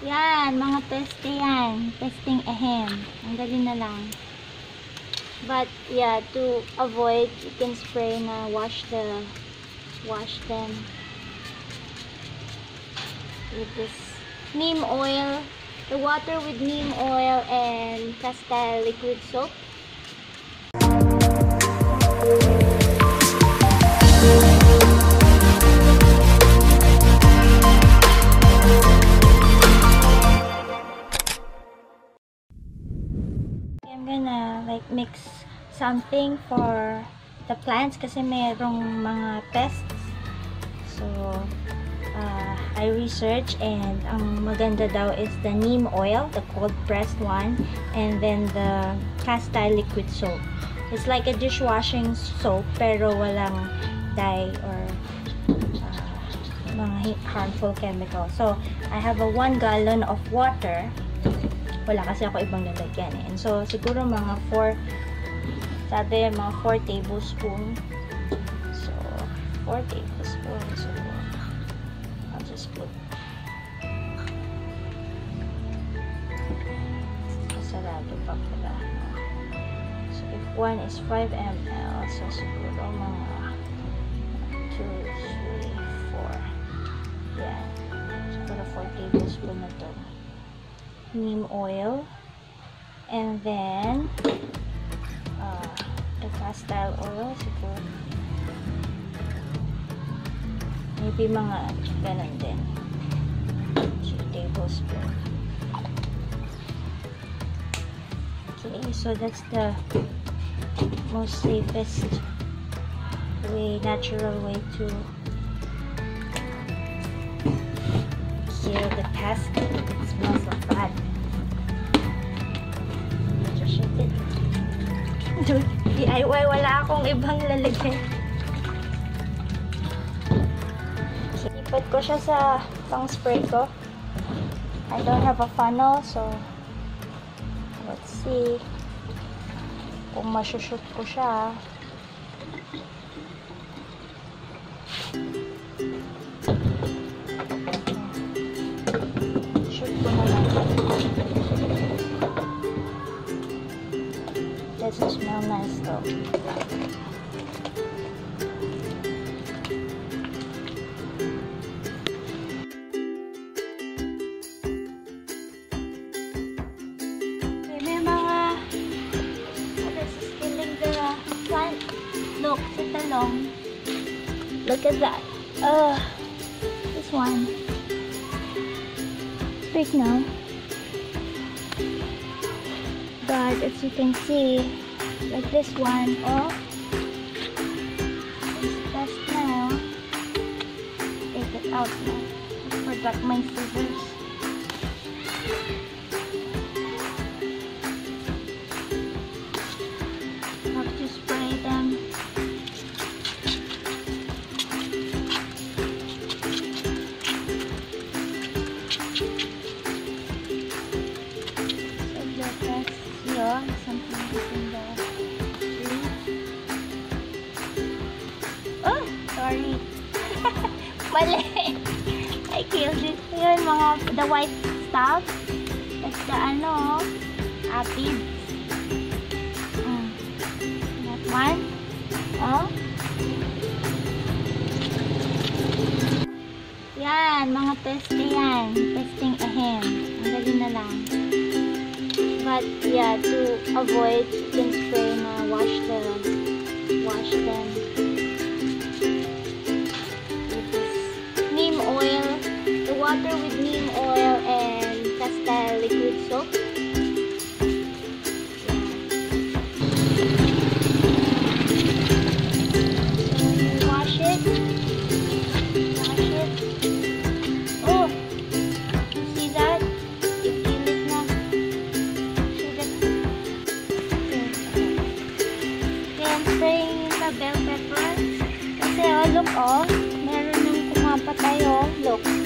Yan, mga teste yan. Testing ahem. Ang galing na lang. But, yeah, to avoid, you can spray na wash the, wash them with this neem oil. The water with neem oil and castile liquid soap. I'm gonna like mix something for the plants kasi mayroong mga pests. So, uh, I research and ang maganda daw is the neem oil, the cold pressed one, and then the castile liquid soap. It's like a dishwashing soap pero walang dye or uh, mga harmful chemicals. So, I have a 1 gallon of water wala kasi ako ibang lalagyan eh. And so, siguro mga 4, sabi mga 4 tablespoon. So, 4 tablespoon. So, I'll just put kasarado pa pala. So, if 1 is 5 ml, so siguro mga 2, 3, 4. Yan. Siguro 4 tablespoon na to neem oil. And then uh, the castile oil siguro. Maybe mga ganun din. 2 tablespoon. Okay so that's the most safest way natural way to kill the pest it smells so bad just shake it DIY wala akong ibang lalagyan. Ipat ko siya sa pang spray ko. I don't have a funnel so let's see kung masushoot ko siya. shoot look look at that. Uh this one. Big now. But as you can see like this one oh it's best now. Take it out now. I forgot my scissors mali I killed it. Yun mga the white stuff. That's the ano aphids mm. that one. Oh. Yan mga teste yan. Testing ahem ang galing na lang. But yeah to avoid you can spray na wash the wash them oh. Meron nang kumapatay, oh. Look.